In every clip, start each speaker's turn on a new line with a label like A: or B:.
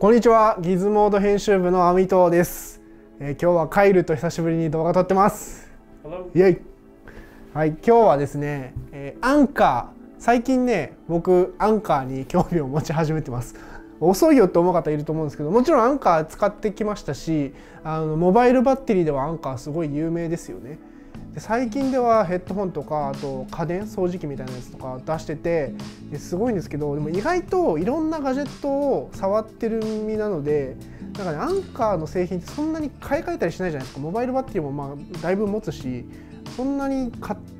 A: こんにちは。ギズモード編集部のアミトです、えー、今日はカイルと久しぶりに動画撮ってます。イエイ。はい今日はですね、えー、アンカー。最近ね僕アンカーに興味を持ち始めてます。遅いよって思う方いると思うんですけどもちろんアンカー使ってきましたしあのモバイルバッテリーではアンカーすごい有名ですよねで最近ではヘッドホンとかあと家電掃除機みたいなやつとか出しててすごいんですけどでも意外といろんなガジェットを触ってる身なのでなんかねアンカーの製品ってそんなに買い替えたりしないじゃないですか。モバイルバッテリーもまあだいぶ持つしそんなに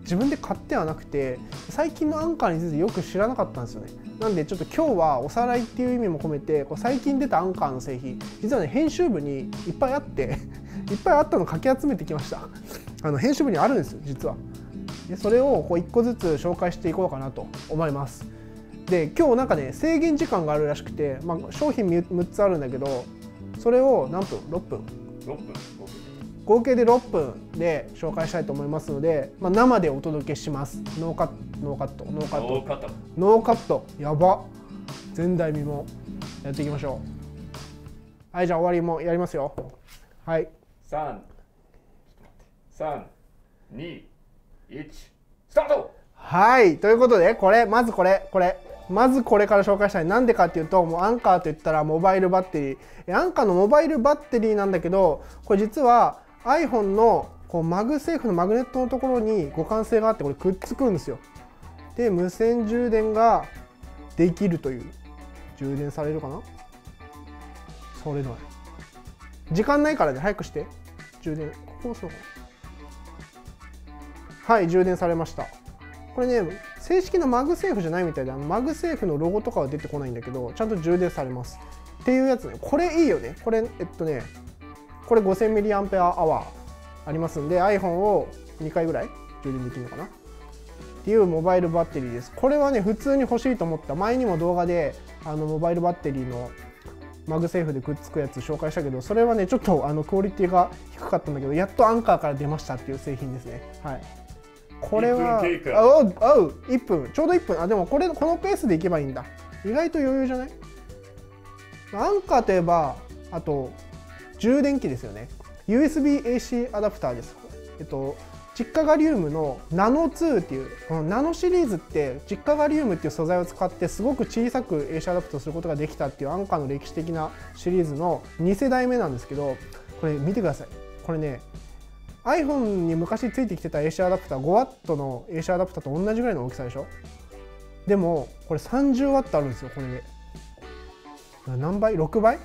A: 自分で買ってはなくて最近のアンカーについてよく知らなかったんですよね。なんでちょっと今日はおさらいっていう意味も込めてこう最近出たアンカーの製品実はね編集部にいっぱいあって いっぱいあったのかき集めてきました。あの編集部にあるんですよ実は。でそれをこう1個ずつ紹介していこうかなと思います。で今日なんかね制限時間があるらしくて、まあ、商品6つあるんだけどそれを何分6分。
B: 6分。
A: 合計で6分で紹介したいと思いますので、まあ、生でお届けします。ノーカットノーカットノーカット。ノーカット。やば。前代未聞。やっていきましょう。はいじゃあ終わりもやりますよ。はい。
B: 3 3 2 1スタート！
A: はいということでこれまずこれこれまずこれから紹介したい。なんでかっていうともう Anker といったらモバイルバッテリー。 Anker のモバイルバッテリーなんだけどこれ実は iPhone のこう MagSafe のマグネットのところに互換性があってこれくっつくんですよ。で無線充電ができるという。充電されるかな？それない時間ないからね早くして。充電。ここ押すのかな。はい充電されました。これね正式な MagSafe じゃないみたいであの MagSafe のロゴとかは出てこないんだけどちゃんと充電されます。っていうやつね。これいいよね。これえっとねこれ 5000mAh ありますんで iPhone を2回ぐらい充電できるのかな。っていうモバイルバッテリーです。これはね普通に欲しいと思った。前にも動画であのモバイルバッテリーの MagSafe でくっつくやつ紹介したけどそれはねちょっとあのクオリティが低かったんだけどやっと Anker から出ましたっていう製品ですね。はい。これはあおうおう。1分。ちょうど1分。あでもこれこのペースでいけばいいんだ。意外と余裕じゃない？ Anker といえばあと充電器ですよね。USB-AC アダプターです。えっと窒化ガリウムのナノ2っていうこのナノシリーズって窒化ガリウムっていう素材を使ってすごく小さく AC アダプトすることができたっていう Anker の歴史的なシリーズの2世代目なんですけどこれ見てください。これね iPhone に昔ついてきてた AC アダプター 5W の AC アダプターと同じぐらいの大きさでしょ？でもこれ 30W あるんですよこれで。何倍 ?6 倍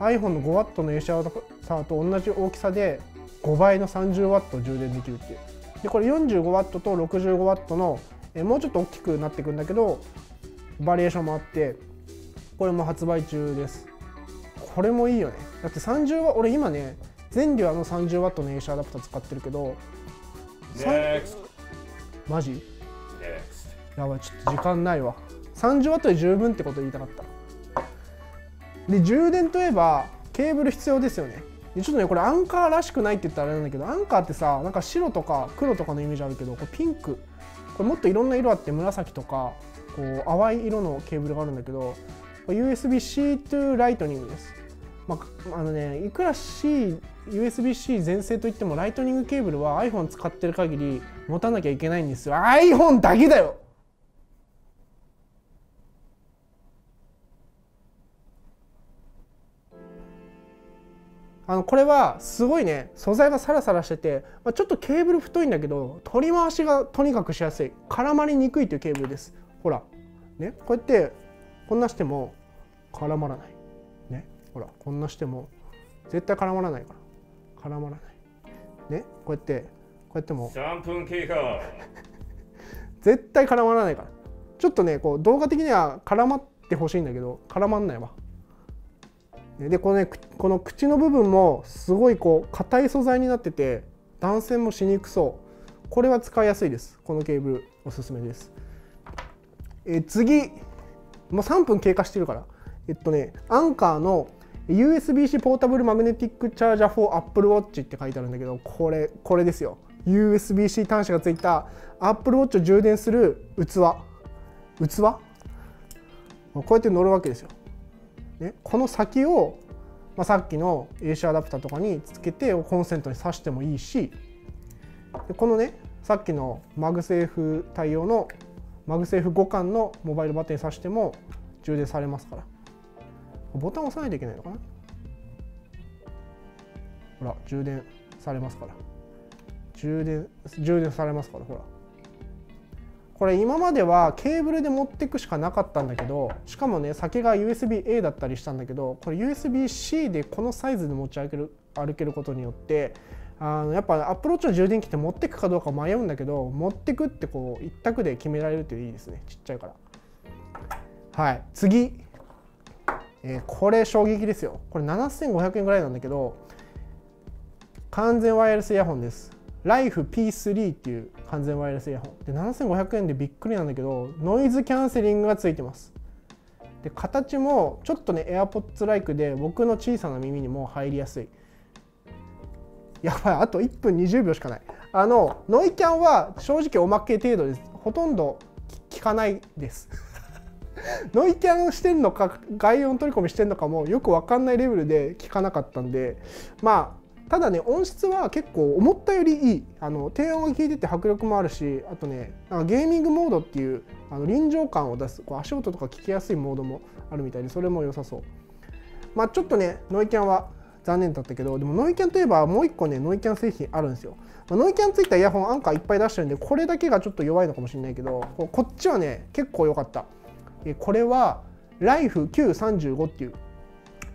A: ？iPhone の 5W の AC アダプターと同じ大きさで5倍の 30W 充電できるっていう。でこれ 45W と 65W のえもうちょっと大きくなっていくんだけどバリエーションもあってこれも発売中です。これもいいよね。だって30は俺今ね全量の 30W の AC アダプター使ってるけどマジ？やばいちょっと時間ないわ。30W で十分ってこと言いたかった。で充電といえばケーブル必要ですよね。でちょっとねこれ Anker らしくないって言ったらあれなんだけど Anker ってさなんか白とか黒とかのイメージあるけどこれピンク。これもっといろんな色あって紫とかこう淡い色のケーブルがあるんだけど USB-C to ライトニングですまあ、あのねいくら C USB-C 全盛といっても Lightning ケーブルは iPhone 使ってる限り持たなきゃいけないんですよ。iPhone だけだよ！あのこれはすごいね素材がサラサラしてて、まあ、ちょっとケーブル太いんだけど取り回しがとにかくしやすい。絡まりにくいというケーブルです。ほらねこうやってこんなしても絡まらない。ほらこんなしても絶対絡まらないから。絡まらない。ねこうやってこうやっても
B: 3分経過。
A: 絶対絡まらないから。ちょっとねこう動画的には絡まってほしいんだけど絡まんないわ。でこのねこの口の部分もすごいこう硬い素材になってて断線もしにくそう。これは使いやすいです。このケーブルおすすめです。え次。もう3分経過してるから。えっとねアンカーの USB-C ポータブルマグネティックチャージャー for Apple Watch って書いてあるんだけどこれこれですよ。USB-C 端子がついた Apple Watch を充電する器。器？こうやって乗るわけですよ。ね、この先を、まあ、さっきの AC アダプターとかにつけてコンセントに挿してもいいし。でこのねさっきの MagSafe 対応の MagSafe 互換のモバイルバッテリー挿しても充電されますから。ボタン押さないといけないのかな？ほら充電されますから。充電充電されますからほら。これ今まではケーブルで持っていくしかなかったんだけどしかもね先が USB-A だったりしたんだけどこれ USB-C でこのサイズで持ち歩ける歩けることによってあのやっぱアプローチの充電器って持っていくかどうか迷うんだけど持ってくってこう一択で決められるっていいですね。ちっちゃいから。はい。次、えーこれ衝撃ですよ。これ7500円ぐらいなんだけど完全ワイヤレスイヤホンです。ライフ P3 っていう完全ワイヤレスイヤホン。で7500円でびっくりなんだけどノイズキャンセリングがついてます。で形もちょっとね AirPods ライクで僕の小さな耳にも入りやすい。やばいあと1分20秒しかない。あのノイキャンは正直おまけ程度です。ほとんど聞かないです。ノイキャンしてんのか外音取り込みしてんのかもよく分かんないレベルで聞かなかったんでまあただね音質は結構思ったよりいい。あの低音が効いてて迫力もあるしあとねなんかゲーミングモードっていうあの臨場感を出すこう足音とか聞きやすいモードもあるみたいでそれも良さそう。まあちょっとねノイキャンは残念だったけどでもノイキャンといえばもう一個ねノイキャン製品あるんですよ、まあノイキャンついたイヤホンアンカーいっぱい出してるんでこれだけがちょっと弱いのかもしれないけどこっちはね結構良かった。これはライフ Q35 っていう。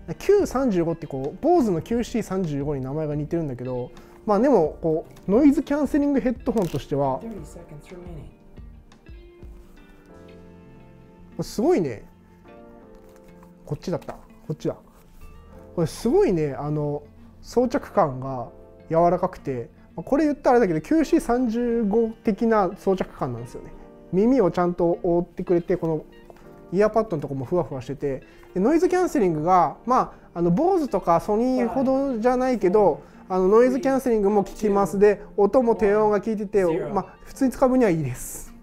A: Q35 ってこう BOSE の QC35 に名前が似てるんだけどまあでもこうノイズキャンセリングヘッドホンとしてはすごいね。こっちだった。こっちだ。これすごいねあの装着感が柔らかくてこれ言ったらあれだけど QC35 的な装着感なんですよね。耳をちゃんと覆ってくれてこのイヤーパッドのとこもふわふわしててでノイズキャンセリングがまああの BOSE とかソニーほどじゃないけどあのノイズキャンセリングも効きます。で音も低音が効いてて、まあ、普通に使う分にはいいです。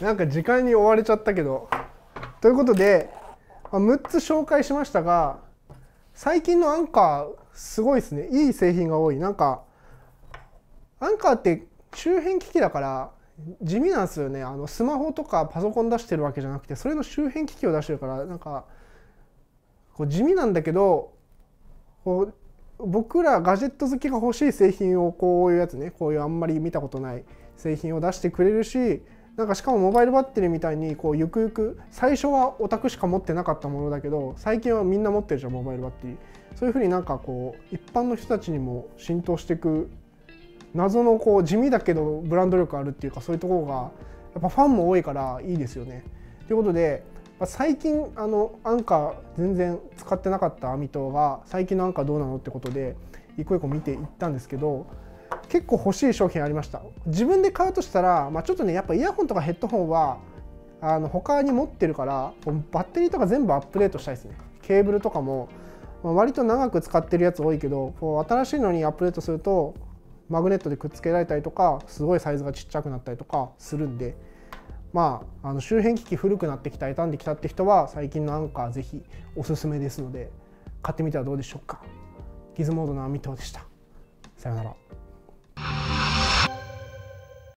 A: なんか時間に追われちゃったけど。ということで、まあ6つ紹介しましたが最近のアンカーすごいですね。いい製品が多い。なんかアンカーって周辺機器だから地味なんですよね。あのスマホとかパソコン出してるわけじゃなくてそれの周辺機器を出してるからなんかこう地味なんだけどこう僕らガジェット好きが欲しい製品をこういうやつねこういうあんまり見たことない製品を出してくれるしなんかしかもモバイルバッテリーみたいにこうゆくゆく最初はオタクしか持ってなかったものだけど最近はみんな持ってるじゃんモバイルバッテリー。そういうふうになんかこう一般の人たちにも浸透していく謎のこう地味だけどブランド力あるっていうかそういうところがやっぱファンも多いからいいですよね。ということで最近あのアンカー全然使ってなかったアミトが最近のアンカーどうなのってことで一個一個見ていったんですけど結構欲しい商品ありました自分で買うとしたら、まあ、ちょっとねやっぱイヤホンとかヘッドホンはあの他に持ってるからバッテリーとか全部アップデートしたいですねケーブルとかも、まあ割と長く使ってるやつ多いけどこう新しいのにアップデートするとマグネットでくっつけられたりとかすごいサイズがちっちゃくなったりとかするんでまああの周辺機器古くなってきた傷んできたって人は最近のアンカーぜひおすすめですので買ってみてはどうでしょうか？ギズモードの網戸でした。さようなら。